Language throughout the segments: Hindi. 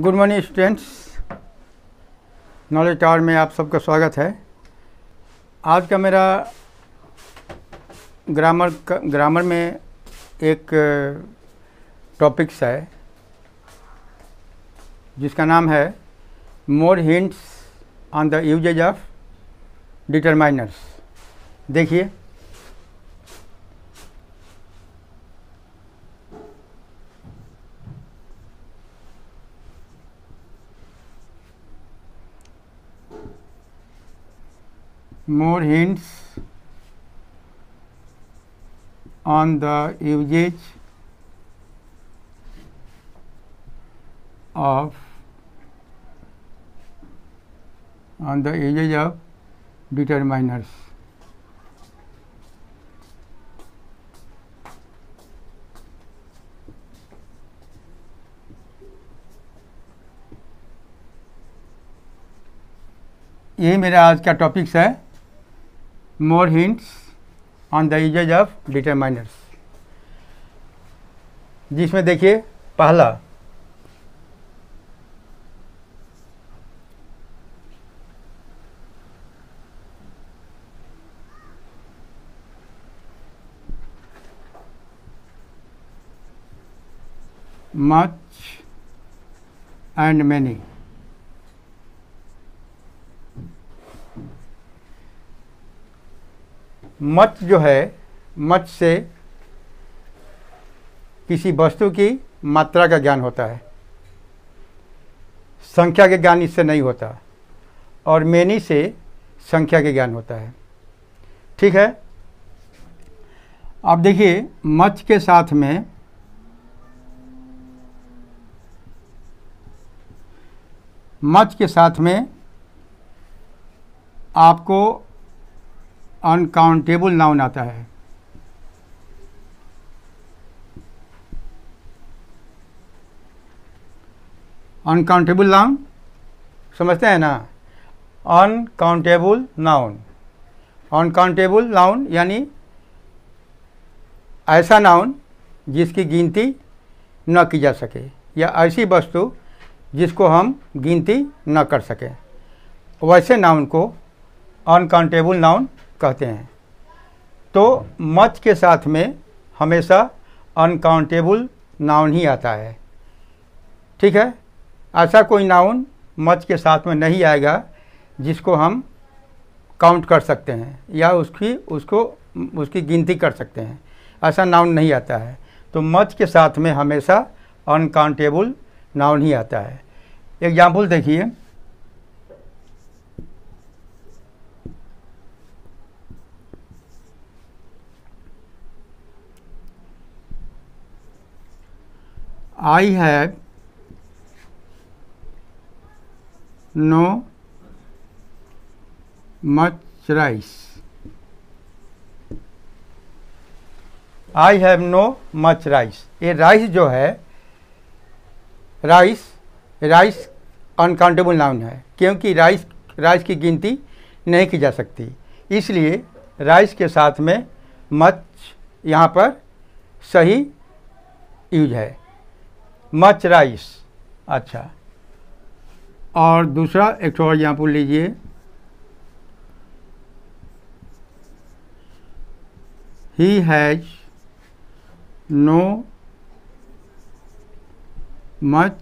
Good morning students. Knowledge tower में आप सबका स्वागत है। आज का मेरा ग्रामर ग्रामर में एक टॉपिक्स है, जिसका नाम है more hints on the usages of determiners देखिए। More hints on the usage of on the usage of determiners. यही मेरा आज का टॉपिक्स है more hints on the usages of determiners जिसमें देखिए पहला much and many. मच जो है मच से किसी वस्तु की मात्रा का ज्ञान होता है। संख्या के ज्ञान इससे नहीं होता, और मेनी से संख्या के ज्ञान होता है। ठीक है? अब देखिए मच के साथ में मच के साथ में आपको अनकाउंटेबल नाउन आता है। अनकाउंटेबल नाउन समझते हैं ना? अनकाउंटेबल नाउन अनकाउंटेबल नाउन यानी ऐसा नाउन जिसकी गिनती न की जा सके, या ऐसी वस्तु जिसको हम गिनती न कर सकें। वैसे नाउन को अनकाउंटेबल नाउन कहते हैं। तो मच के साथ में हमेशा अनकाउंटेबल नाउन ही आता है। ठीक है? ऐसा कोई नाउन मच के साथ में नहीं आएगा जिसको हम काउंट कर सकते हैं या उसकी, उसको, उसकी गिनती कर सकते हैं। ऐसा नाउन नहीं आता है। तो मच के साथ में हमेशा अनकाउंटेबल नाउन ही आता है। एग्ज़ाम्पल देखिए। I have no much rice. I have no much rice ये राइस जो है राइस राइस अनकाउंटेबल नाउन है, क्योंकि राइस राइस की गिनती नहीं की जा सकती। इसलिए राइस के साथ में मच यहाँ पर सही यूज़ है। Much rice. अच्छा। और दूसरा, एक और एग्ज़ाम्पल लीजिए। He has no much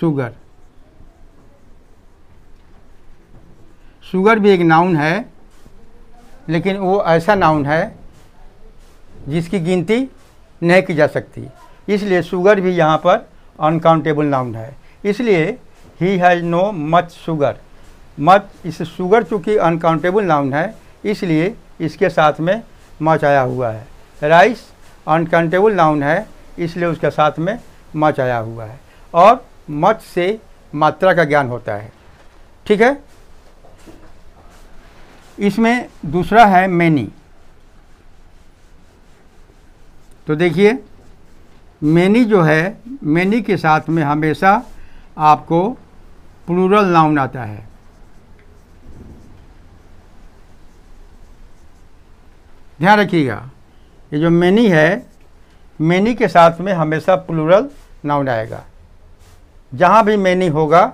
sugar sugar भी एक नाउन है, लेकिन वो ऐसा नाउन है जिसकी गिनती नहीं की जा सकती। इसलिए शुगर भी यहाँ पर अनकाउंटेबल नाउन है। इसलिए he has no much sugar much इस शुगर चूँकि अनकाउंटेबल नाउन है, इसलिए इसके साथ में मच आया हुआ है। राइस अनकाउंटेबल नाउन है, इसलिए उसके साथ में मच आया हुआ है। और मच से मात्रा का ज्ञान होता है। ठीक है? इसमें दूसरा है मैनी तो देखिए, मैनी जो है, मैनी के साथ में हमेशा आपको प्लूरल नाउन आता है। ध्यान रखिएगा, ये जो मैनी है, मैनी के साथ में हमेशा प्लूरल नाउन आएगा। जहाँ भी मैनी होगा,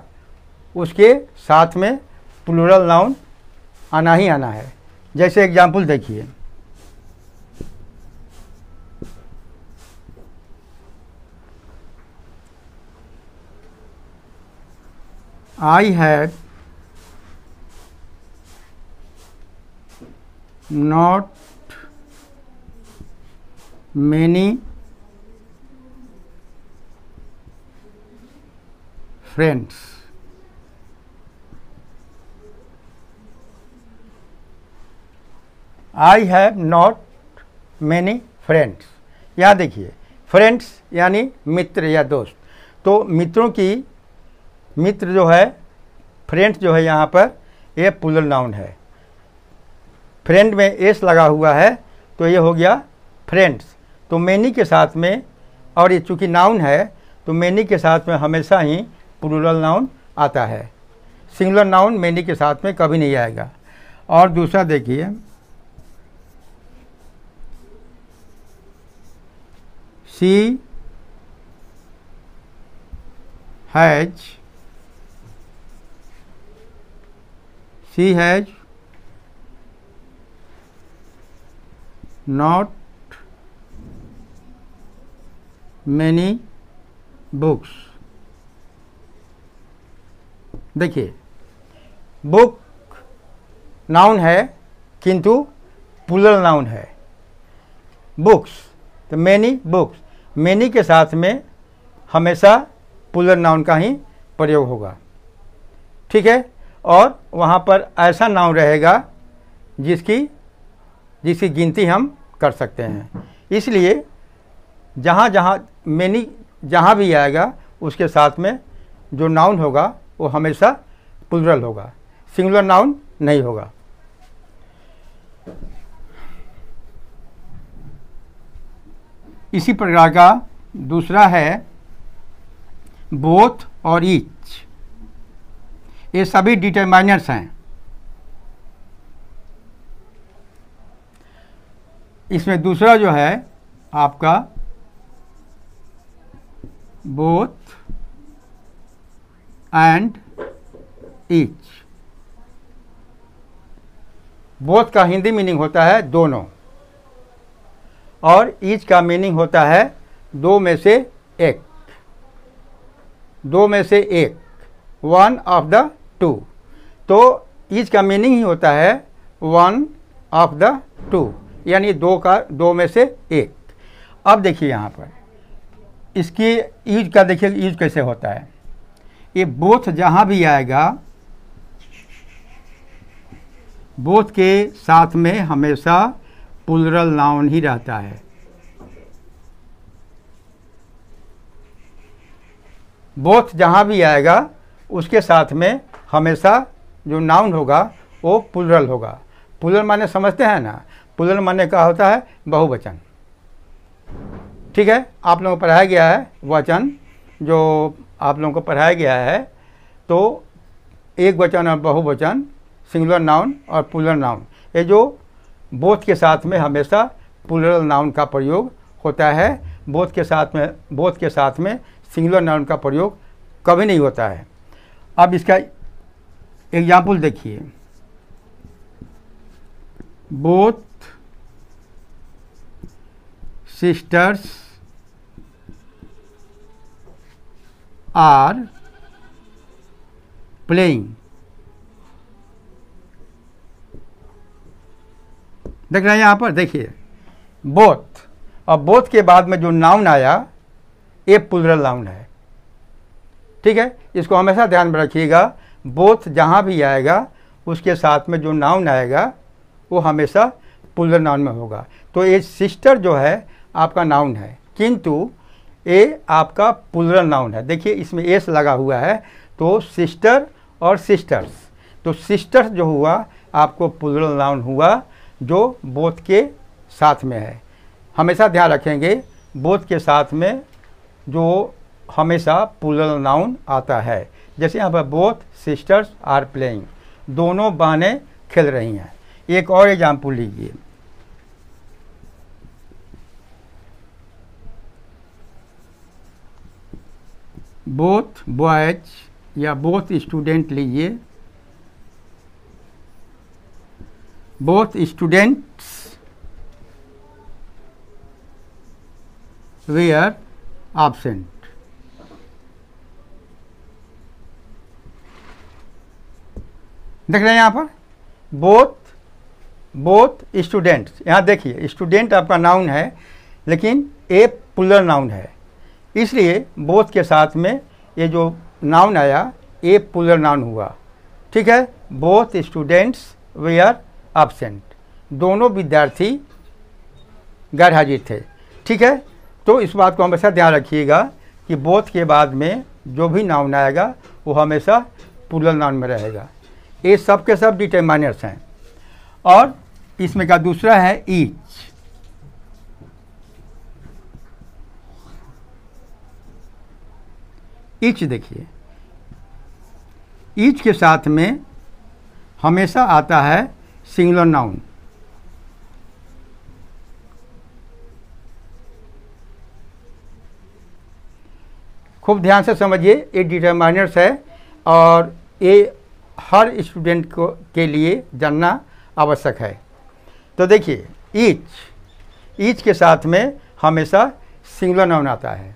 उसके साथ में प्लूरल नाउन आना ही आना है। जैसे एग्ज़ाम्पल देखिए। I had not many friends. I have not many friends यहाँ देखिए फ्रेंड्स यानी मित्र या दोस्त तो मित्रों की मित्र जो है फ्रेंड्स जो है यहाँ पर, ये पुलर नाउन है। फ्रेंड में एस लगा हुआ है तो ये हो गया फ्रेंड्स। तो मैनी के साथ में, और ये चूँकि नाउन है तो मैनी के साथ में हमेशा ही प्लूरल नाउन आता है। सिंगुलर नाउन मैनी के साथ में कभी नहीं आएगा। और दूसरा देखिए she has she has not many books. देखिए बुक नाउन है, किंतु पुलर नाउन है। बुक्स तो मैनी बुक्स मैनी के साथ में हमेशा पुलर नाउन का ही प्रयोग होगा। ठीक है? और वहाँ पर ऐसा नाउन रहेगा जिसकी जिसकी गिनती हम कर सकते हैं। इसलिए जहाँ जहाँ मैनी जहाँ भी आएगा, उसके साथ में जो नाउन होगा, वो हमेशा प्लुरल होगा। सिंगुलर नाउन नहीं होगा। इसी प्रकार का दूसरा है बोथ और ईच ये सभी डिटरमाइनर्स हैं। इसमें दूसरा जो है, आपका बोथ एंड ईच बोथ का हिंदी मीनिंग होता है दोनों। और ईच का मीनिंग होता है दो में से एक। दो में से एक। वन ऑफ़ द टू तो ईच का मीनिंग ही होता है वन ऑफ़ द टू यानी दो का, दो में से एक. अब देखिए यहाँ पर. इसकी यूज़ का देखिए यूज़ कैसे होता है? ये बोथ जहाँ भी आएगा बोथ के साथ में हमेशा पुलरल नाउन ही रहता है. बोथ जहाँ भी आएगा, उसके साथ में हमेशा जो नाउन होगा, वो पुलरल होगा। पुलर माने समझते हैं ना? पुलर माने का होता है? बहुवचन। ठीक है? आप लोगों को पढ़ाया गया है वचन, जो आप लोगों को पढ़ाया गया है। तो एक वचन और बहुवचन सिंगुलर नाउन और पुलर नाउन ये जो बोथ के साथ में हमेशा पुलरल नाउन का प्रयोग होता है बोथ के साथ में बोथ के साथ में सिंगुलर नाउन का प्रयोग कभी नहीं होता है। अब इसका एग्ज़ाम्पल देखिए। बोथ सिस्टर्स आर प्लेइंग देख रहे हैं यहाँ पर, देखिए। बोथ और बोथ के बाद में जो नाउन आया ये पुलरल नाउन है। ठीक है? इसको हमेशा ध्यान में रखिएगा। बोथ जहाँ भी आएगा, उसके साथ में जो नाउन आएगा, वो हमेशा पुलर नाउन में होगा। तो ये सिस्टर जो है, आपका नाउन है। किंतु ये आपका पुलर नाउन है। देखिए, इसमें एस लगा हुआ है तो सिस्टर और सिस्टर्स। तो सिस्टर्स जो हुआ, आपको पुलर नाउन हुआ, जो बोथ के साथ में है। हमेशा ध्यान रखेंगे बोथ के साथ में जो हमेशा पुलर नाउन आता है। जैसे यहाँ पर बोथ सिस्टर्स आर प्लेइंग दोनों बहनें खेल रही हैं। एक और एग्ज़ाम्पल लीजिए। बोथ बॉयज़ या बोथ स्टूडेंट लीजिए। Both students were absent. देख रहे हैं यहाँ पर? बोथ बोथ स्टूडेंट्स यहाँ देखिए स्टूडेंट आपका नाउन है, लेकिन ए पुलर नाउन है। इसलिए बोथ के साथ में ये जो नाउन आया ए पुलर नाउन हुआ। ठीक है? Both students way are absent दोनों विद्यार्थी गैर हाजिर थे। ठीक है? तो इस बात को हमेशा ध्यान रखिएगा कि बोथ के बाद में जो भी नाउन आएगा, वो हमेशा पुलर नाउन में रहेगा। ये सब के सब डिटरमाइनर्स हैं। और इसमें का दूसरा है ईच ईच देखिए। ईच के साथ में हमेशा आता है सिंगुलर नाउन खूब ध्यान से समझिए, ये डिटरमाइनर्स है और ये हर स्टूडेंट को, के लिए जानना आवश्यक है। तो देखिए ईच ईच के साथ में हमेशा सिंगुलर नाउन आता है।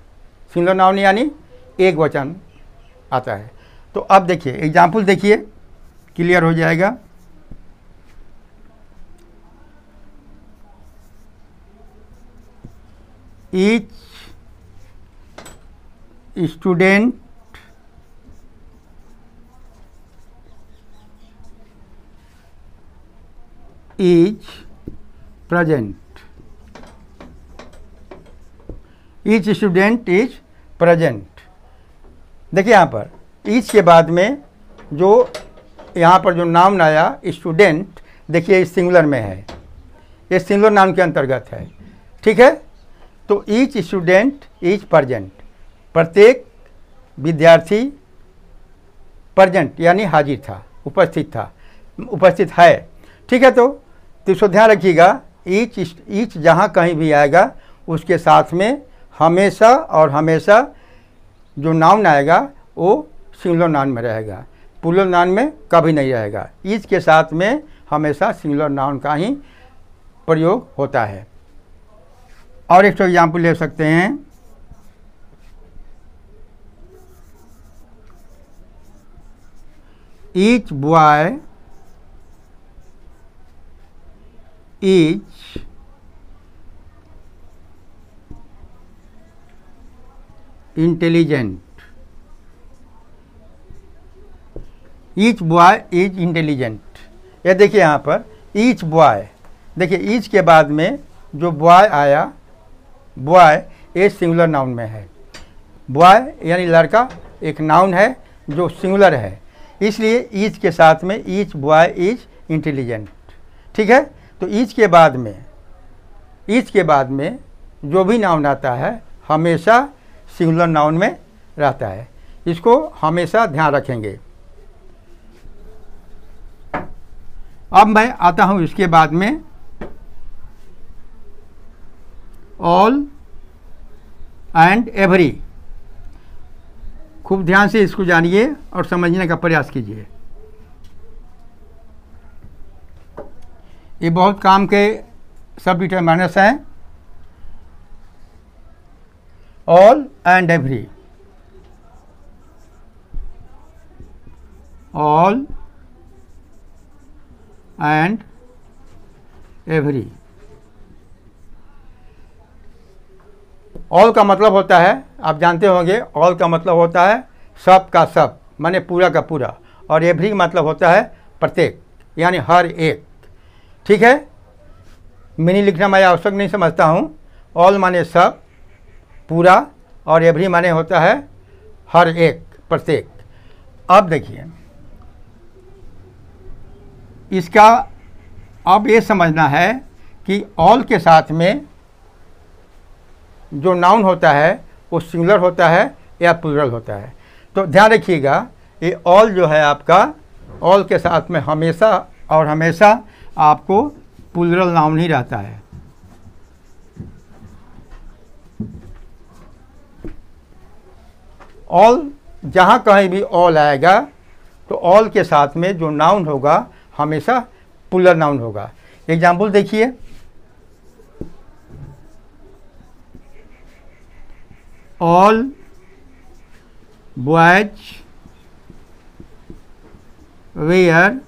सिंगुलर नाउन यानी एक वचन आता है। तो अब देखिए एग्ज़ाम्पल देखिए क्लियर हो जाएगा। Each student is present. Each student is present. देखिए यहाँ पर, each के बाद में जो यहाँ पर जो नाम आया स्टूडेंट देखिए इस सिंगुलर में है। ये सिंगुलर नाम के अंतर्गत है। ठीक है? तो ईच स्टूडेंट इज़ प्रजेंट प्रत्येक विद्यार्थी प्रजेंट यानी हाजिर था, उपस्थित था, उपस्थित है। ठीक है तो तो इसको ध्यान रखिएगा ईच ईच जहाँ कहीं भी आएगा, उसके साथ में हमेशा और हमेशा जो नाउन आएगा, वो सिंगुलर नाउन में रहेगा। पुलर नाउन में कभी नहीं रहेगा। ईच के साथ में हमेशा सिंगुलर नाउन का ही प्रयोग होता है। और एक तो एग्ज़ाम्पल ले सकते हैं। Each boy is intelligent. Each boy is intelligent ये देखिए यहाँ पर ईच बॉय देखिए ईच के बाद में जो बॉय आया बॉय ए सिंगुलर नाउन में है। बॉय यानी लड़का एक नाउन है जो सिंगुलर है। इसलिए ईच के साथ में ईच बॉय इज़ इंटेलिजेंट ठीक है? तो ईच के बाद में, ईच के बाद में जो भी नाउन आता है, हमेशा सिंगुलर नाउन में रहता है। इसको हमेशा ध्यान रखेंगे। अब मैं आता हूँ इसके बाद में। ऑल एंड एवरी खूब ध्यान से इसको जानिए और समझने का प्रयास कीजिए। ये बहुत काम के सब डिटर्माइनर्स हैं। All and every all and every all का मतलब होता है, आप जानते होंगे ऑल का मतलब होता है सब का सब, माने पूरा का पूरा। और एवरी मतलब होता है प्रत्येक, यानी हर एक। ठीक है? मिनी लिखना मैं आवश्यक नहीं समझता हूँ। ऑल माने सब, पूरा, और एवरी माने होता है हर एक, प्रत्येक। अब देखिए। इसका अब ये समझना है कि ऑल के साथ में जो नाउन होता है, वो सिंगुलर होता है या प्लूरल होता है। तो ध्यान रखिएगा, ये ऑल जो है आपका ऑल के साथ में हमेशा और हमेशा आपको पुलरल नाउन ही रहता है। ऑल जहाँ कहीं भी ऑल आएगा तो ऑल के साथ में जो नाउन होगा, हमेशा पुलर नाउन होगा। एग्ज़ाम्पल देखिए। All boys were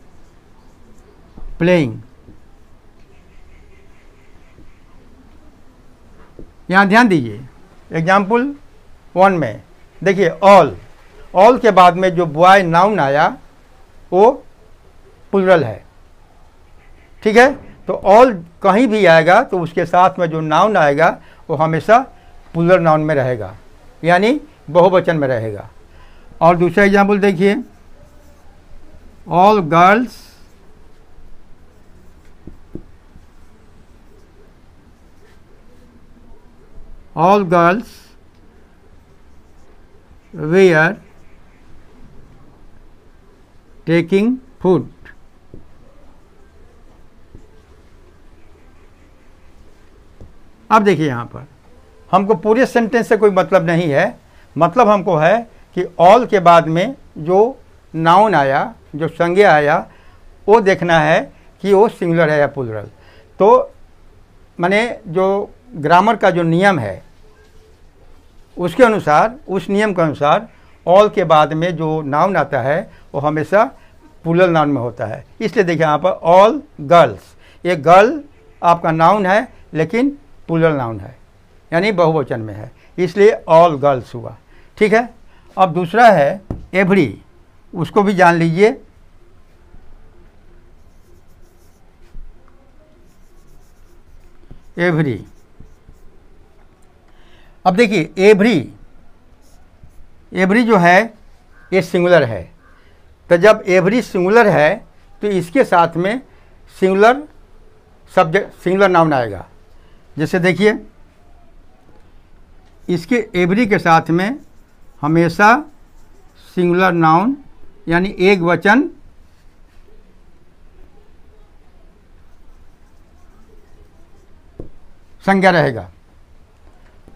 playing यहाँ ध्यान दीजिए। एग्ज़ाम्पल वन में। देखिए ऑल ऑल के बाद में जो बॉय नाउन आया, वो पुलरल है। ठीक है? तो ऑल कहीं भी आएगा तो उसके साथ में जो नाउन आएगा, वो हमेशा पुलर नाउन में रहेगा। यानी बहुवचन में रहेगा। और दूसरा एग्ज़ाम्पल देखिए। All girls all girls were taking food. अब देखिए यहाँ पर। हमको पूरे सेंटेंस से कोई मतलब नहीं है। मतलब हमको है कि ऑल के बाद में जो नाउन आया, जो संज्ञा आया, वो देखना है कि वो सिंगुलर है या पुलरल तो माने जो ग्रामर का जो नियम है उसके अनुसार, उस नियम के अनुसार ऑल के बाद में जो नाउन आता है, वो हमेशा पुलर नाउन में होता है। इसलिए देखिए यहाँ पर ऑल गर्ल्स। ये गर्ल आपका नाउन है, लेकिन पुलर नाउन है, यानी बहुवचन में है। इसलिए ऑल गर्ल्स हुआ। ठीक है? अब दूसरा है एवरी उसको भी जान लीजिए। एवरी अब देखिए एवरी एवरी जो है, ये सिंगुलर है। तो जब एवरी सिंगुलर है तो इसके साथ में सिंगुलर सब्जेक्ट सिंगुलर नाउन आएगा। जैसे देखिए, इसके एवरी के साथ में हमेशा सिंगुलर नाउन यानी एक वचन संज्ञा रहेगा।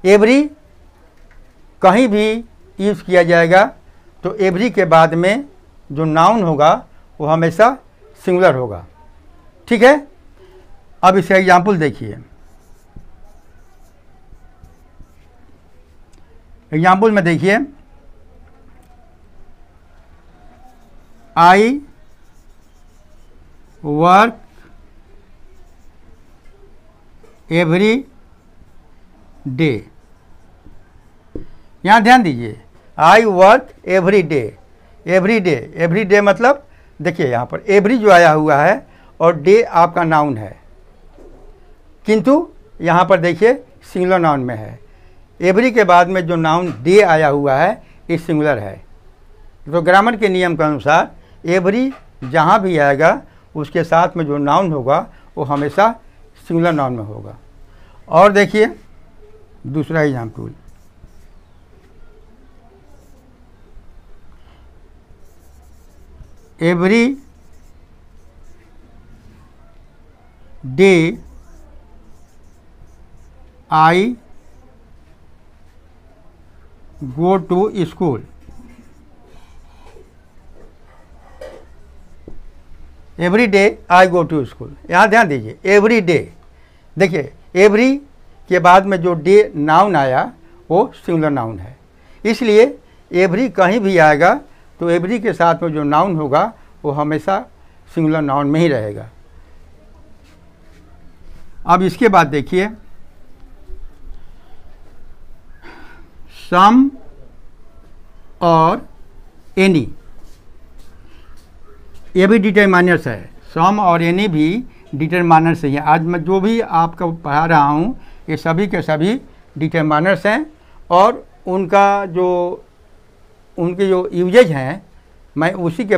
एवरी कहीं भी यूज़ किया जाएगा तो एवरी के बाद में जो नाउन होगा, वो हमेशा सिंगुलर होगा। ठीक है? अब इसका एग्ज़ाम्पल देखिए। एग्ज़ाम्पल में देखिए। I work every day. यहाँ ध्यान दीजिए। I work every day every day every day मतलब देखिए यहाँ पर एवरी जो आया हुआ है और डे आपका नाउन है। किंतु यहाँ पर देखिए सिंगुलर नाउन में है। एवरी के बाद में जो नाउन डे आया हुआ है, ये सिंगुलर है। तो ग्रामर के नियम के अनुसार एवरी जहाँ भी आएगा, उसके साथ में जो नाउन होगा, वो हमेशा सिंगुलर नाउन में होगा। और देखिए, दूसरा example every day I go to school. Every day I go to school. यहाँ ध्यान दीजिए, एवरी डे। देखिए, एवरी के बाद में जो डे नाउन आया, वो सिंगुलर नाउन है। इसलिए एवरी कहीं भी आएगा तो एवरी के साथ में जो नाउन होगा, वो हमेशा सिंगुलर नाउन में ही रहेगा। अब इसके बाद देखिए। सम और एनी। ये भी डिटरमाइनर्स है। सम और एनी भी डिटरमाइनर्स ही है। आज मैं जो भी आपको पढ़ा रहा हूँ, ये सभी के सभी डिटरमाइनर्स हैं और उनका जो उनके जो यूजेज हैं मैं उसी के